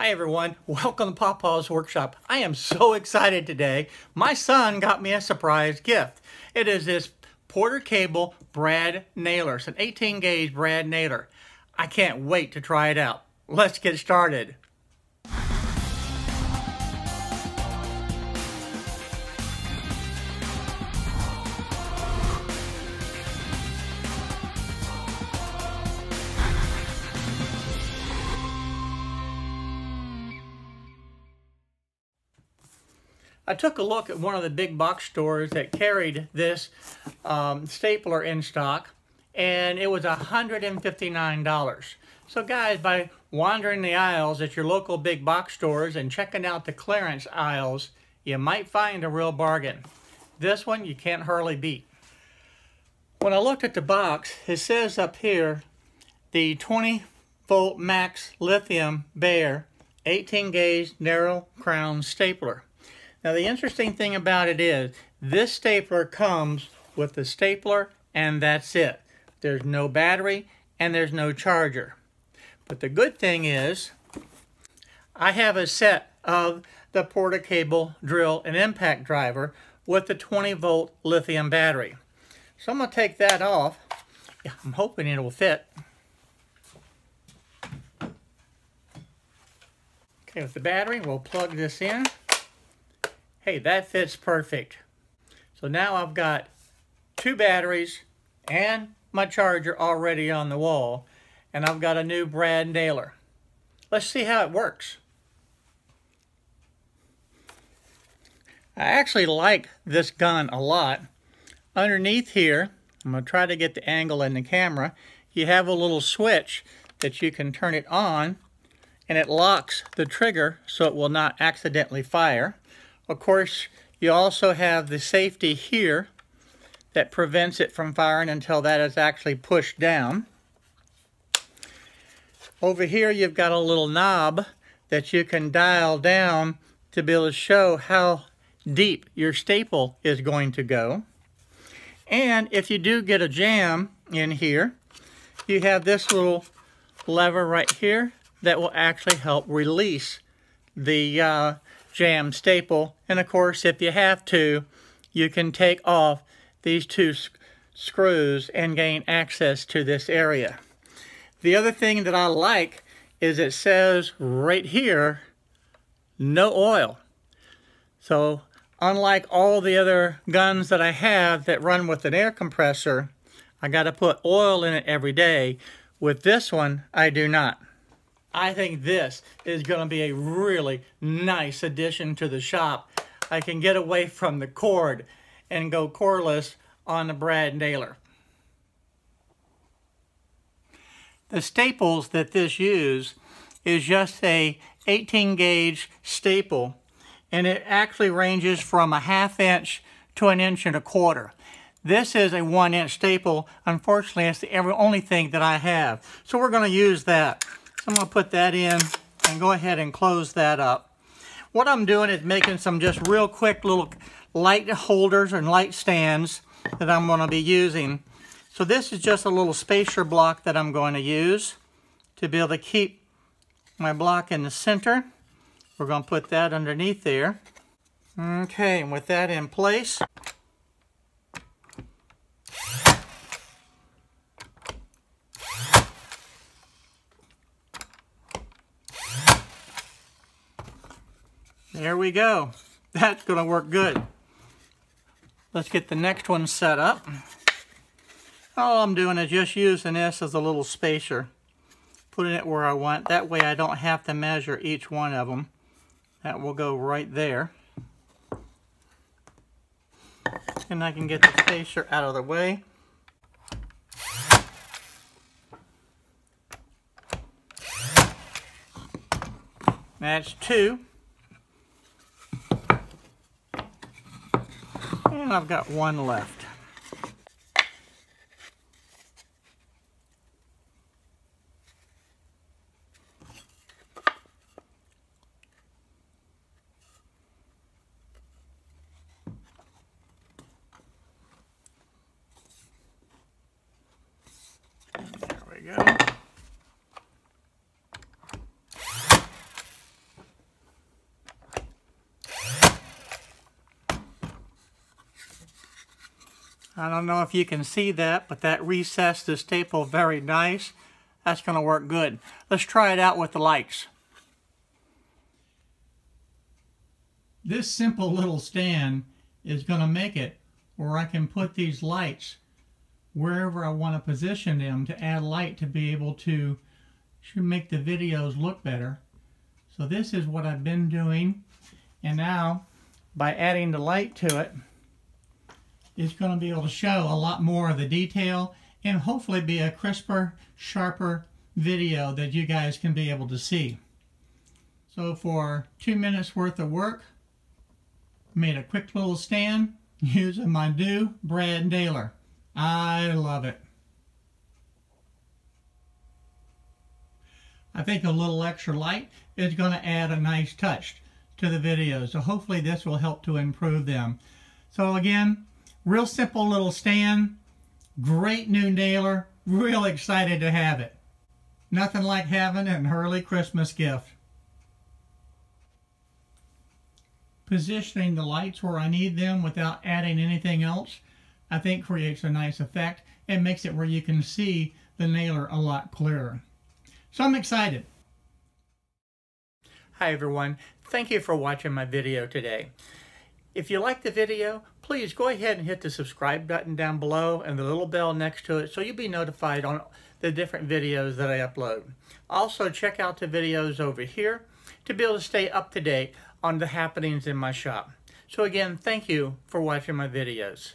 Hi everyone, welcome to Pawpaw's Workshop. I am so excited today. My son got me a surprise gift. It is this Porter Cable brad nailer. It's an 18 gauge brad nailer. I can't wait to try it out. Let's get started. I took a look at one of the big box stores that carried this um, stapler in stock and it was $159. So guys, by wandering the aisles at your local big box stores and checking out the clearance aisles, you might find a real bargain. This one you can't hardly beat. When I looked at the box, it says up here, the 20 volt max lithium Bayer 18 gauge narrow crown stapler. Now the interesting thing about it is this stapler comes with the stapler and that's it. There's no battery and there's no charger. But the good thing is I have a set of the Porter cable drill and impact driver with the 20 volt lithium battery. So I'm going to take that off. Yeah, I'm hoping it will fit. Okay, with the battery, we'll plug this in. Hey, that fits perfect. So now I've got two batteries and my charger already on the wall, and I've got a new brad nailer. Let's see how it works. I actually like this gun a lot. Underneath here, I'm going to try to get the angle in the camera, you have a little switch that you can turn it on and it locks the trigger so it will not accidentally fire. Of course, you also have the safety here that prevents it from firing until that is actually pushed down. Over here, you've got a little knob that you can dial down to be able to show how deep your staple is going to go. And if you do get a jam in here, you have this little lever right here that will actually help release the uh, jam staple. And of course, if you have to, you can take off these two screws and gain access to this area. The other thing that I like is it says right here, no oil. So unlike all the other guns that I have that run with an air compressor, I got to put oil in it every day. With this one, I do not. I think this is going to be a really nice addition to the shop. I can get away from the cord and go cordless on the brad nailer. The staples that this use is just a 18 gauge staple and it actually ranges from a half inch to an inch and a quarter. This is a one inch staple. Unfortunately, it's the only thing that I have. So we're going to use that. I'm going to put that in and go ahead and close that up. What I'm doing is making some just real quick little light holders and light stands that I'm going to be using. So this is just a little spacer block that I'm going to use to be able to keep my block in the center. We're going to put that underneath there. Okay, and with that in place, There we go. That's going to work good. Let's get the next one set up. All I'm doing is just using this as a little spacer. Putting it where I want. That way I don't have to measure each one of them. That will go right there. And I can get the spacer out of the way. That's two. And I've got one left. There we go. I don't know if you can see that, but that recessed the staple very nice. That's going to work good. Let's try it out with the lights. This simple little stand is going to make it where I can put these lights wherever I want to position them to add light to be able to make the videos look better. So this is what I've been doing and now by adding the light to it it's going to be able to show a lot more of the detail and hopefully be a crisper, sharper video that you guys can be able to see. So for two minutes worth of work, made a quick little stand using my new brad nailer. I love it. I think a little extra light is going to add a nice touch to the video. So hopefully this will help to improve them. So again, real simple little stand. Great new nailer. Real excited to have it. Nothing like having an early Christmas gift. Positioning the lights where I need them without adding anything else, I think creates a nice effect and makes it where you can see the nailer a lot clearer. So I'm excited. Hi everyone, thank you for watching my video today. If you like the video, please go ahead and hit the subscribe button down below and the little bell next to it so you'll be notified on the different videos that I upload. Also, check out the videos over here to be able to stay up to date on the happenings in my shop. So again, thank you for watching my videos.